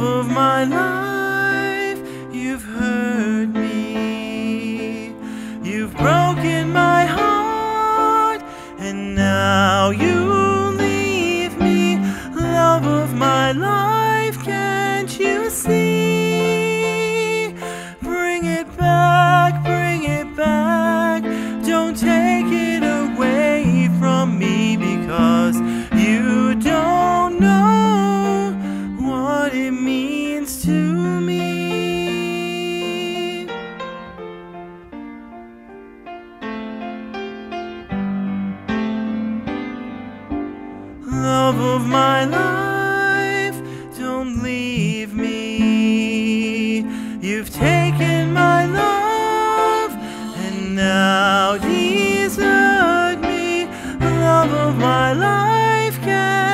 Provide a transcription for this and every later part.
love of my life, you've hurt me. You've broken my heart, and now you leave me, love of my life. of my life, don't leave me. You've taken my love, and now desert me. Love of my life, can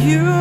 you